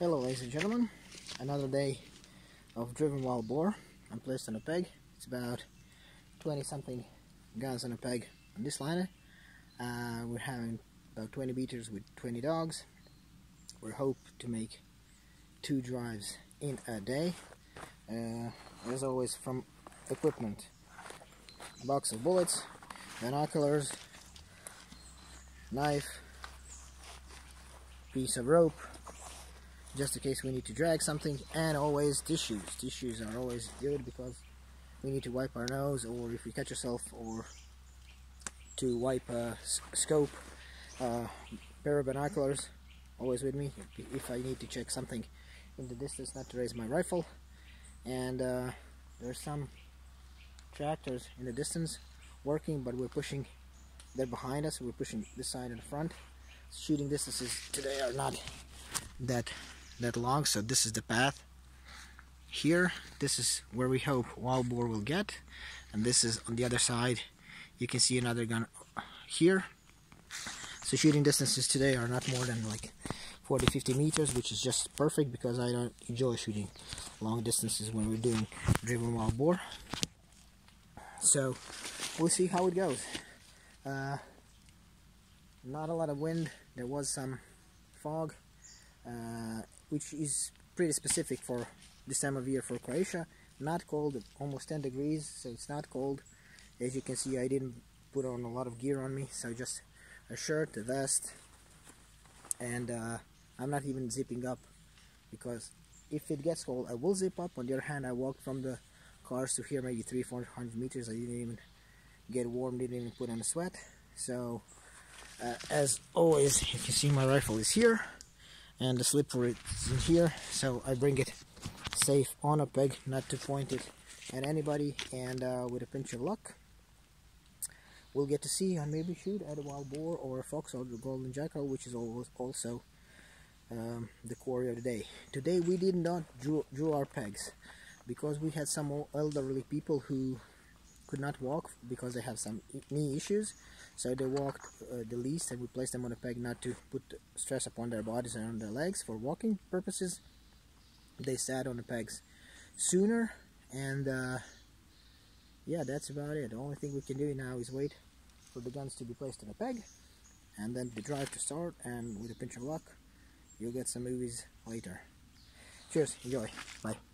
Hello ladies and gentlemen, another day of driven wild boar. I'm placed on a peg. It's about 20 something guns on a peg on this liner. Uh, we're having about 20 beaters with 20 dogs. We hope to make two drives in a day. Uh, as always from equipment, a box of bullets, binoculars, knife, piece of rope, just in case we need to drag something and always tissues. Tissues are always good because we need to wipe our nose or if we catch ourselves or to wipe a scope uh, pair of binoculars always with me. If I need to check something in the distance not to raise my rifle. And uh, there's some tractors in the distance working but we're pushing they're behind us. We're pushing this side in the front. Shooting distances today are not that that long so this is the path. Here this is where we hope wild boar will get and this is on the other side. You can see another gun here. So shooting distances today are not more than like 40 50 meters which is just perfect because I don't enjoy shooting long distances when we're doing driven wild boar so we'll see how it goes. Uh, not a lot of wind. There was some fog. Uh, which is pretty specific for this time of year for Croatia. Not cold, almost 10 degrees, so it's not cold. As you can see, I didn't put on a lot of gear on me, so just a shirt, a vest, and uh, I'm not even zipping up because if it gets cold, I will zip up. On the other hand, I walked from the cars to here maybe 300-400 meters. I didn't even get warm, didn't even put on a sweat. So, uh, as always, you can see my rifle is here and the slipper is in here. So I bring it safe on a peg not to point it at anybody. And uh, with a pinch of luck we'll get to see and maybe shoot at a wild boar or a fox or the golden jackal which is also um, the quarry of the day. Today we did not draw, draw our pegs because we had some elderly people who could not walk because they have some knee issues. So they walked uh, the least and we placed them on a peg not to put stress upon their bodies and on their legs. For walking purposes they sat on the pegs sooner and uh, yeah that's about it. The only thing we can do now is wait for the guns to be placed on a peg and then the drive to start and with a pinch of luck you'll get some movies later. Cheers. Enjoy. Bye